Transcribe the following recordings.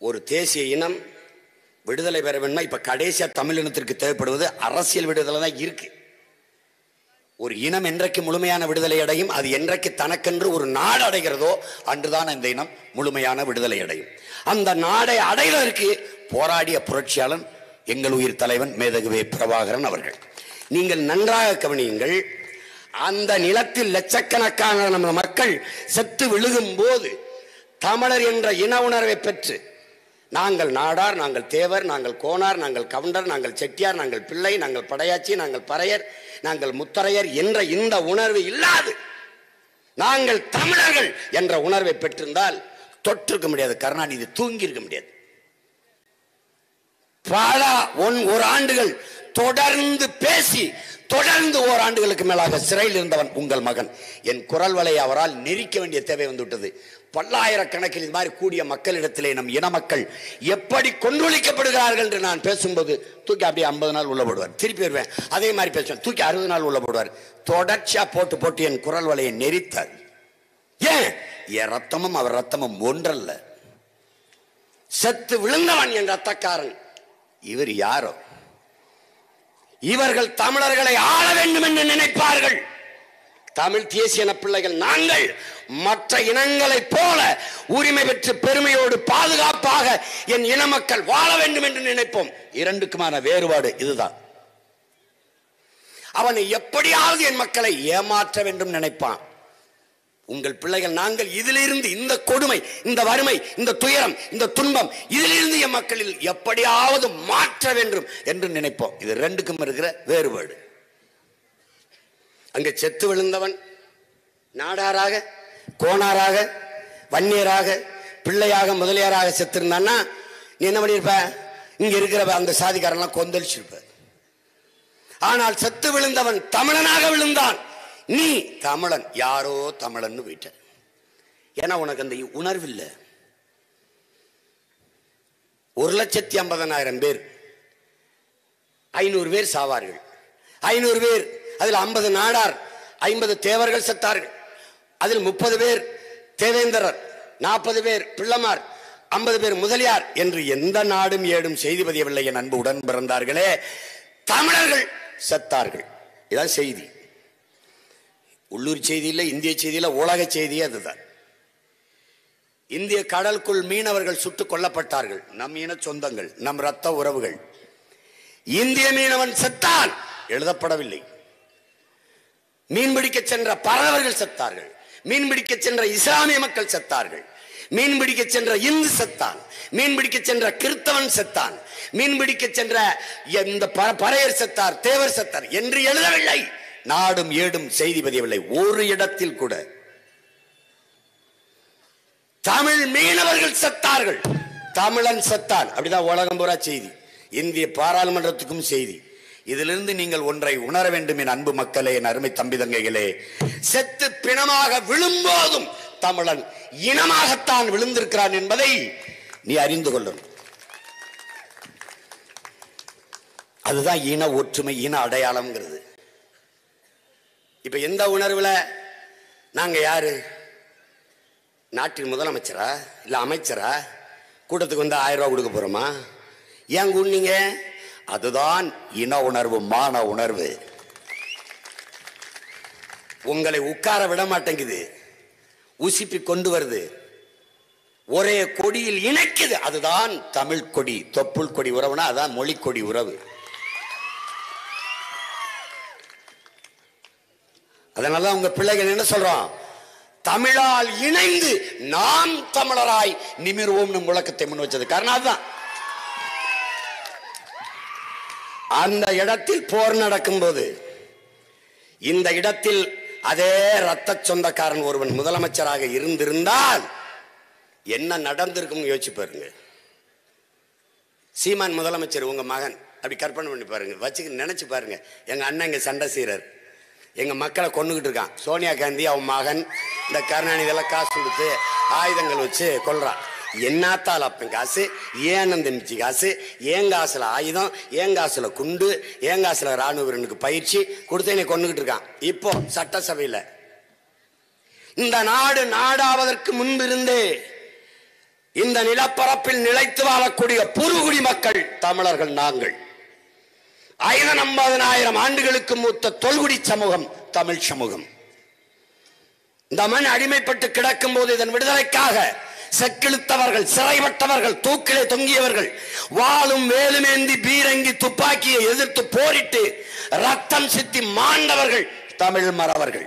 ஒரு தேசிய இனம் விடுதலை பெற வேணுமா இப்போ கடைசியாக தமிழ் இனத்திற்கு தேவைப்படுவது அரசியல் விடுதலை தான் இருக்கு. ஒரு இனம் என்றைக்கு முழுமையான விடுதலை அடையும் அது என்றைக்கு தனக்கென்று ஒரு நாடு அடைகிறதோ அன்றுதான் இந்த இனம் முழுமையான விடுதலை அடையும். அந்த நாடை அடைவதற்கு போராடிய புரட்சியாளன் எங்கள் உயிர் தலைவன் மேதகுவே பிரபாகரன் அவர்கள். நீங்கள் நன்றாக கவனியுங்கள் அந்த நிலத்தில் லட்சக்கணக்கான நம்ம மக்கள் செத்து விழுகும் போது தமிழர் என்ற இன உணர்வை பெற்று நாங்கள் நாடார் நாங்கள் தேவர் நாங்கள் கோனார் நாங்கள் கவுண்டர் நாங்கள் செட்டியார் நாங்கள் பிள்ளை நாங்கள் படையாச்சி நாங்கள் பறையர் நாங்கள் முத்தரையர் என்ற இந்த உணர்வு இல்லாது நாங்கள் தமிழர்கள் என்ற உணர்வை பெற்றிருந்தால் தொற்றிருக்க முடியாது கருணாநிதி தூங்கி இருக்க முடியாது. பல ஒன் ஒரு ஆண்டுகள் தொடர்ந்து பேசி தொடர்ந்து ஓராண்டுகளுக்கு மேலாக சிறையில் இருந்தவன் உங்கள் மகன். என் குரல் வலை அவரால் நெரிக்க வேண்டிய தேவை வந்துவிட்டது. பல்லாயிரக்கணக்கில் இது மாதிரி கூடிய மக்களிடத்திலே நம் இன மக்கள் எப்படி கொன்றொழிக்கப்படுகிறார்கள் என்று நான் பேசும்போது தூக்கி அப்படியே ஐம்பது நாள் உள்ள போடுவார். திருப்பி வருவேன். அதே மாதிரி பேசுவேன். தூக்கி அறுபது நாள் உள்ள போடுவார். தொடர்ச்சியா போட்டு போட்டு என் குரல் வலையை நெரித்தார். ஏன்? என் ரத்தமும் அவர் ரத்தமும் ஒன்றல்ல. செத்து விழுந்தவன் என் ரத்தக்காரன் இவர் யாரோ? இவர்கள் தமிழர்களை ஆள வேண்டும் என்று நினைப்பார்கள். தமிழ் தேசிய இன பிள்ளைகள் நாங்கள் மற்ற இனங்களைப் போல உரிமை பெற்று பெருமையோடு பாதுகாப்பாக என் இன மக்கள் வாழ வேண்டும் என்று நினைப்போம். இரண்டுக்குமான வேறுபாடு இதுதான். அவனை எப்படியாவது என் மக்களை ஏமாற்ற வேண்டும் நினைப்பான். உங்கள் பிள்ளைகள் நாங்கள் இதிலிருந்து இந்த கொடுமை இந்த வறுமை இந்த துயரம் இந்த துன்பம் இதிலிருந்து என் மக்களில் எப்படியாவது மாற்ற வேண்டும் என்று நினைப்போம். இது ரெண்டுக்கும் இருக்கிற வேறுபாடு. அங்கே செத்து விழுந்தவன். நாடாராக கோணாராக வன்னியராக பிள்ளையாக முதலியாராக செத்துருந்தான்னா நீ என்ன பண்ணியிருப்ப? இங்கே இருக்கிற அந்த சாதிக்காரன்லாம் கொந்தளிச்சிருப்ப ஆனால் செத்து விழுந்தவன் தமிழனாக விழுந்தான். நீ தமிழன் யாரோ தமிழன்னு போயிட்ட. ஏன்னா உனக்கு அந்த உணர்வு இல்லை ஒரு லட்சத்தி ஐம்பதனாயிரம் பேர். ஐநூறு பேர் சாவார்கள். ஐநூறு பேர் அதில் ஐம்பது நாடார் ஐம்பது தேவர்கள் செத்தார்கள். அதில் முப்பது பேர் தேவேந்திரர் நாற்பது பேர் பிள்ளமார் ஐம்பது பேர் முதலியார் என்று எந்த நாடும் ஏடும் செய்தி பதியவில்லை என் அன்பு உடன் பிறந்தார்களே. தமிழர்கள் செத்தார்கள். இதான் செய்தி. உள்ளூர் செய்தியில் இந்திய செய்தியில் உலக செய்தியே அதுதான். இந்திய கடலுக்குள் மீனவர்கள் சுட்டுக் கொல்லப்பட்டார்கள். நம் இன சொந்தங்கள் நம் ரத்த உறவுகள். இந்திய மீனவன் செத்தான் எழுதப்படவில்லை. மீன்பிடிக்க சென்ற பறவர்கள் செத்தார்கள். மீன்பிடிக்க சென்ற இஸ்லாமிய மக்கள் செத்தார்கள். மீன்பிடிக்க சென்ற இந்து செத்தான். மீன்பிடிக்க சென்ற கிறிஸ்தவன் செத்தான். மீன்பிடிக்க சென்ற இந்த ப- பறையர் செத்தார் தேவர் செத்தார் என்று எழுதவில்லை. நாடும் ஏடும் செய்தி பதியவில்லை ஒரு இடத்தில் கூட. தமிழ் மீனவர்கள் செத்தார்கள். தமிழன் செத்தான். அப்படிதான் உலகம் பூரா செய்தி. இந்திய பாராளுமன்றத்துக்கும் செய்தி. இதிலிருந்து நீங்கள் ஒன்றை உணர வேண்டும் என் அன்பு மக்களே என் அருமை தம்பி தங்கைகளே. செத்து பிணமாக விழும்போதும் தமிழன் இனமாகத்தான் விழுந்திருக்கிறான் என்பதை நீ அறிந்து கொள்ளும். அதுதான் இன ஒற்றுமை இன அடையாளம்ங்கிறது. இப்ப எந்த உணர்வுல நாங்க யாரு? நாட்டின் முதலமைச்சரா? இல்ல அமைச்சரா? கூட்டத்துக்கு வந்து ஆயிரம் ரூபாய் கொடுக்க போறோமா? ஏன் கூண்ணீங்க அதுதான் இன உணர்வு மான உணர்வு. உங்களை உட்கார விட மாட்டேங்குது. உசிப்பி கொண்டு வருது. ஒரே கொடியில் இணைக்குது. அதுதான் தமிழ் கொடி தொப்புள் கொடி உறவுனா அதான் மொழி கொடி உறவு. அதனால உங்க பிள்ளைகள் என்ன சொல்றோம்? தமிழால் இணைந்து நாம் தமிழராய் நிமிர்வோம்னு முழக்கத்தை முன் வச்சது. காரணம் அதுதான். அந்த இடத்தில் போர் நடக்கும்போது இந்த இடத்தில் அதே ரத்த சொந்தக்காரன் ஒருவன் முதலமைச்சராக இருந்திருந்தால் என்ன நடந்திருக்கும் யோசிச்சு பாருங்க. சீமான் முதலமைச்சர் உங்க மகன். அப்படி கற்பனை பண்ணி பாருங்க. வச்சுக்க நினைச்சு பாருங்க. எங்க அண்ணன் இங்க சண்டை சீரர் எங்க மக்களை கொண்டுகிட்டு இருக்கான். சோனியா காந்தி அவன் மகன். இந்த கருணாநிதி எல்லாம் காசு கொடுத்து ஆயுதங்கள் வச்சு கொள்றான் என்னத்தால் அப்பன் காசு? ஏன் அந்த நிச்சி காசு? ஏன் காசுல ஆயுதம்? ஏன் காசுல குண்டு? ஏன் காசுல ராணுவ வீரனுக்கு பயிற்சி? கொடுத்து என்னை கொண்டுகிட்டு இருக்கான். இப்போ சட்டசபையில இந்த நாடு நாடாவதற்கு முன்பிருந்தே இந்த நிலப்பரப்பில் நிலைத்து வாழக்கூடிய புறுகுடி மக்கள் தமிழர்கள் நாங்கள் ஐம்பதனாயிரம் ஆண்டுகளுக்கு மூத்த தொல்குடி சமூகம் தமிழ் சமூகம். இந்த மண் அடிமைப்பட்டு கிடக்கும் போது இதன் விடுதலைக்காக செக்கிழுத்தவர்கள் சிறைப்பட்டவர்கள் தூக்கிலே தொங்கியவர்கள் வாளும் வேலுமேந்தி பீரங்கி துப்பாக்கியை எதிர்த்து போரிட்டு ரத்தம் சித்தி மாண்டவர்கள் தமிழ் மறவர்கள்.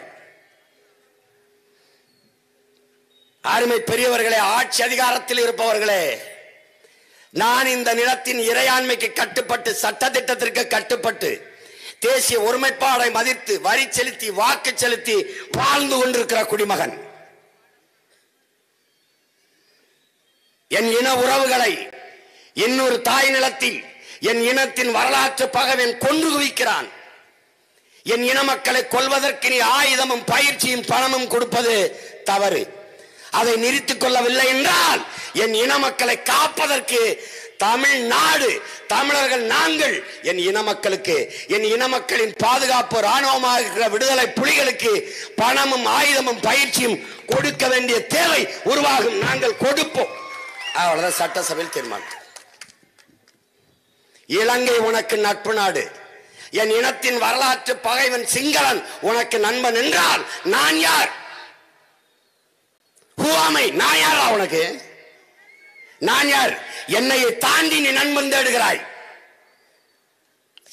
அருமை பெரியவர்களே ஆட்சி அதிகாரத்தில் இருப்பவர்களே நான் இந்த நிலத்தின் இறையாண்மைக்கு கட்டுப்பட்டு சட்ட திட்டத்திற்கு கட்டுப்பட்டு தேசிய ஒருமைப்பாடை மதித்து வரி செலுத்தி வாக்கு செலுத்தி வாழ்ந்து கொண்டிருக்கிற குடிமகன். என் இன உறவுகளை இன்னொரு தாய் நிலத்தில் என் இனத்தின் வரலாற்று பகவன் கொன்று குவிக்கிறான். என் இன மக்களை கொள்வதற்கு நீ ஆயுதமும் பயிற்சியும் பணமும் கொடுப்பது தவறு. அதை நிறுத்திக் கொள்ளவில்லை என்றால் என் இன மக்களை காப்பதற்கு தமிழ்நாடு தமிழர்கள் நாங்கள் என் இன மக்களுக்கு என் இன மக்களின் பாதுகாப்பு ராணுவமாக இருக்கிற விடுதலை புலிகளுக்கு பணமும் ஆயுதமும் பயிற்சியும் கொடுக்க வேண்டிய தேவை உருவாகும். நாங்கள் கொடுப்போம். அவ்வளவுதான் சட்டசபையில் தீர்மானம். இலங்கை உனக்கு நட்பு நாடு. என் இனத்தின் வரலாற்று பகைவன் சிங்களன். உனக்கு நண்பன் என்றால் நான் யார்? ஹூவாமை நான் யாரா உனக்கு? நான் யார்? என்னை தாண்டி நீ நண்பன் தேடுகிறாய்.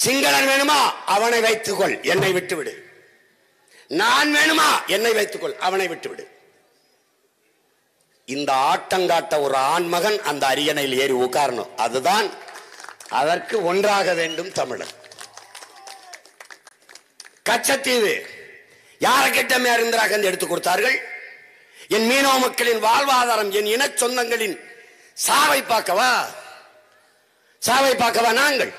சிங்களன் வேணுமா? அவனை வைத்துக்கொள். என்னை விட்டுவிடு. நான் வேணுமா? என்னை வைத்துக்கொள். அவனை விட்டுவிடு. இந்த ஆட்டங்காட்ட ஒரு ஆண்மகன் அந்த அரியணையில் ஏறி உட்காரணும். அதுதான் அதற்கு ஒன்றாக வேண்டும் தமிழர். கச்சத்தீவு. யாரை கிட்ட இந்திரா காந்தி எடுத்துக் கொடுத்தார்கள்? என் மீனவ மக்களின் வாழ்வாதாரம் என் இன சொந்தங்களின் சாவை பார்க்கவா? சாவை பார்க்கவா நாங்கள்?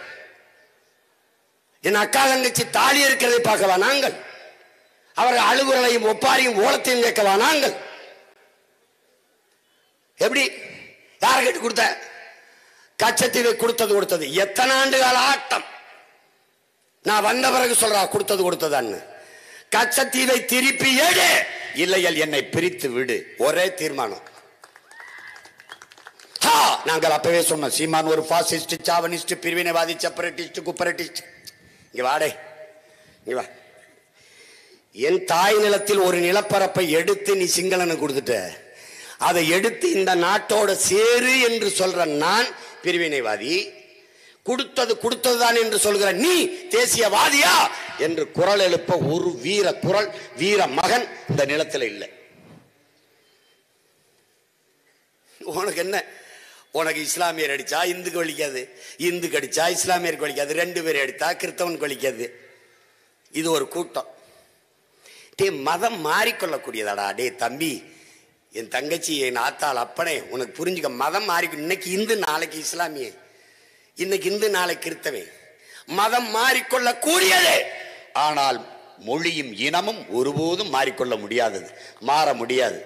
என் அக்கா தங்கச்சி தாலி இருக்கிறதை பார்க்கவா நாங்கள்? அவர்கள் அழுகுறலையும் ஒப்பாரியும் ஓலத்தையும் கேட்கவா நாங்கள்? எப்படி? யாரை கேட்டு கொடுத்த? கச்சத்தீவை கொடுத்தது கொடுத்தது. எத்தனை ஆண்டு கால ஆட்டம்? நான் வந்த பிறகு சொல்றா கொடுத்தது கொடுத்ததான்னு. கச்சத்தீவை திருப்பி ஏடு இல்லையல் என்னை பிரித்து விடு. ஒரே தீர்மானம். நாங்கள் அப்பவே சொன்னோம் சீமான் ஒரு பாசிஸ்ட் சாவனிஸ்ட் பிரிவினைவாதி செப்பரேட்டிஸ்ட் குப்பரேட்டிஸ்ட். இங்க வாடே. இங்க வா. என் தாய் நிலத்தில் ஒரு நிலப்பரப்பை எடுத்து நீ சிங்களனு கொடுத்துட்ட. அதை எடுத்து இந்த நாட்டோட சேரு என்று சொல்ற நான் பிரிவினைவாதி கொடுத்தது கொடுத்ததுதான் என்று சொல்கிற நீ தேசியவாதியா என்று குரல் எழுப்ப ஒரு வீர குரல் வீர மகன் இந்த நிலத்தில் இல்லை. உனக்கு என்ன? உனக்கு இஸ்லாமியர் அடிச்சா இந்துக்கு வலிக்காது இந்துக்கு கடிச்சா இஸ்லாமியருக்கு வலிக்காது ரெண்டு பேரும் அடித்தா கிறிஸ்தவனுக்கு வலிக்காது. இது ஒரு கூட்டம். டே மதம் மாறிக்கொள்ளக்கூடியதாடா. டே தம்பி என் தங்கச்சி என் ஆத்தாள் அப்பனே உனக்கு புரிஞ்சுக்க மதம் மாறிக்கும் இன்னைக்கு இந்து நாளைக்கு இஸ்லாமிய. இன்னைக்கு இந்து நாளைக்கு கிறித்தவன் மதம் மாறிக்கொள்ளக்கூடியது ஆனால் மொழியும் இனமும் ஒருபோதும் மாறிக்கொள்ள முடியாதது. மாற முடியாது.